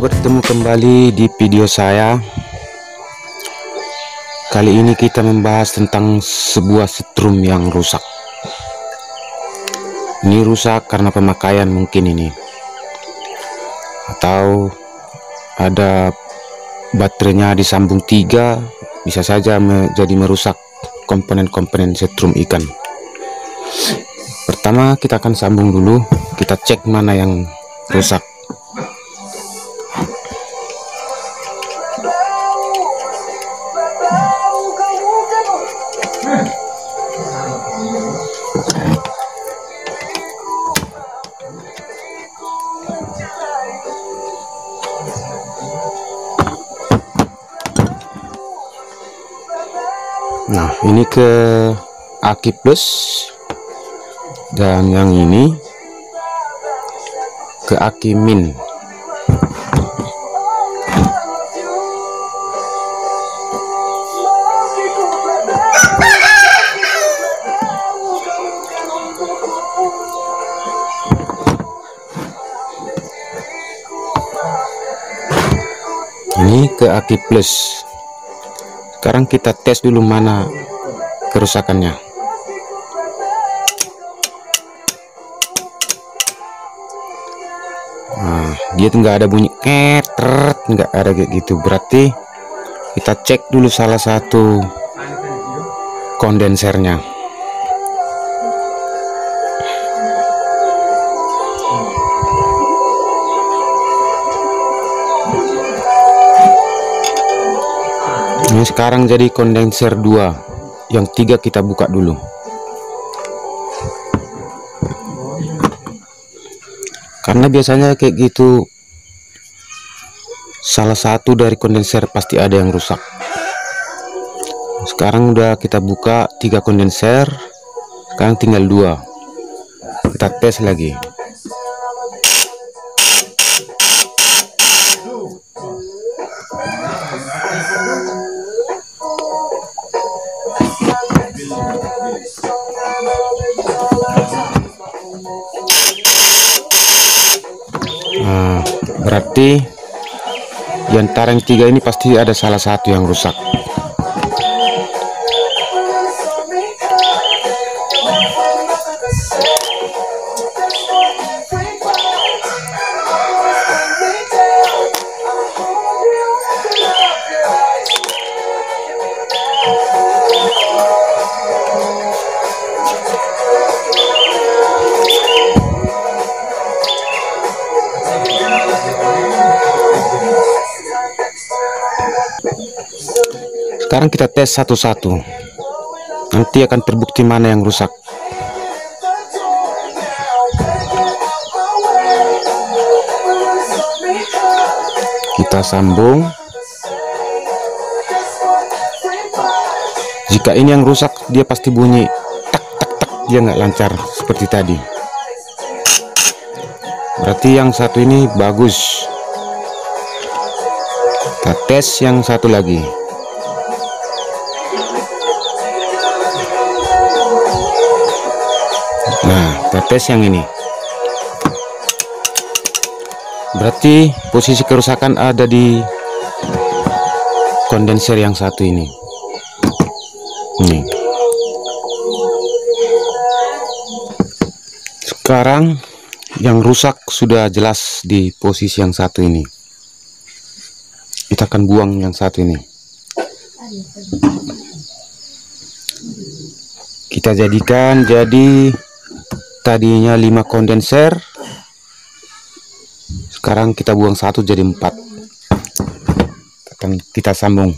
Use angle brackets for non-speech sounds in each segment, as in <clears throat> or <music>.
bertemu kembali di video saya. Kali ini kita membahas tentang sebuah setrum yang rusak. Ini rusak karena pemakaian mungkin ini. Atau ada baterainya disambung tiga Bisa saja menjadi merusak komponen-komponen setrum ikan. Pertama kita akan sambung dulu. Kita cek mana yang rusak Nah, ini ke aki plus dan yang ini ke aki min. Ini ke aki plus. Sekarang kita tes dulu mana kerusakannya. Nah dia tuh nggak ada bunyi ketret nggak ada kayak gitu. Berarti kita cek dulu salah satu kondensernya ini sekarang jadi kondenser 2 yang tiga kita buka dulu. Karena biasanya kayak gitu salah satu dari kondenser pasti ada yang rusak. Sekarang udah kita buka tiga kondenser sekarang tinggal dua. Kita tes lagi Nah, berarti di antara yang tiga ini pasti ada salah satu yang rusak. Sekarang kita tes satu-satu. Nanti akan terbukti mana yang rusak. Kita sambung. Jika ini yang rusak, dia pasti bunyi tak tak tak. Dia nggak lancar seperti tadi. Berarti yang satu ini bagus. Kita tes yang satu lagi. Nah, kita tes yang ini. Berarti posisi kerusakan ada di kondenser yang satu ini. Nih. Sekarang yang rusak sudah jelas di posisi yang satu ini. Kita akan buang yang satu ini. Kita jadikan jadi tadinya 5 kondenser sekarang kita buang satu jadi empat. Kita sambung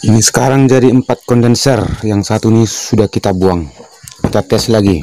Ini sekarang jadi empat kondenser, yang satu ini sudah kita buang. Kita tes lagi.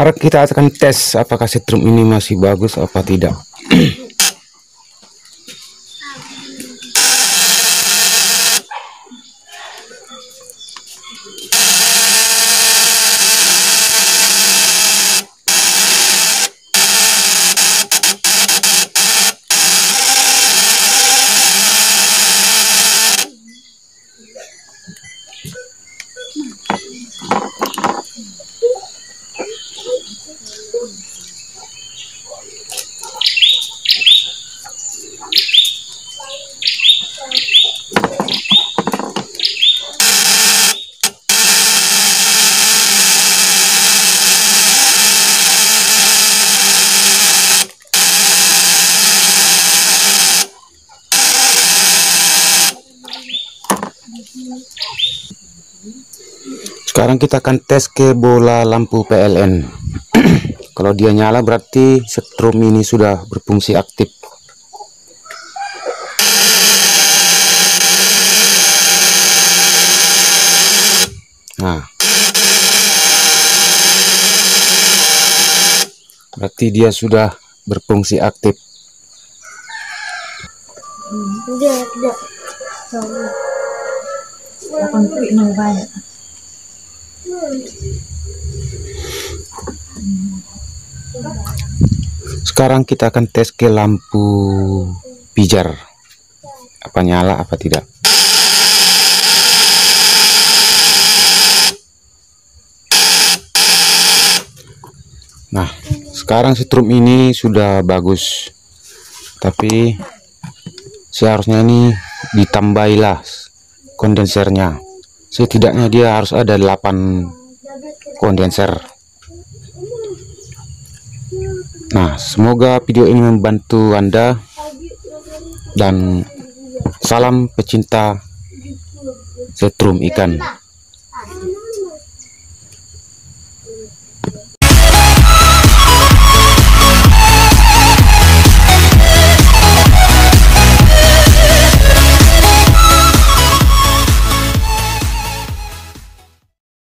Sekarang kita akan tes apakah setrum ini masih bagus apa tidak. Sekarang kita akan tes ke bola lampu PLN. <clears throat> Kalau dia nyala berarti setrum ini sudah berfungsi aktif. Nah. Berarti dia sudah berfungsi aktif. Banyak. Sekarang kita akan tes ke lampu pijar. Apa nyala apa tidak. Nah, sekarang setrum ini sudah bagus. Tapi seharusnya ini ditambahilah kondensernya. Setidaknya dia harus ada 8 kondenser. Nah, semoga video ini membantu Anda dan salam pecinta setrum ikan.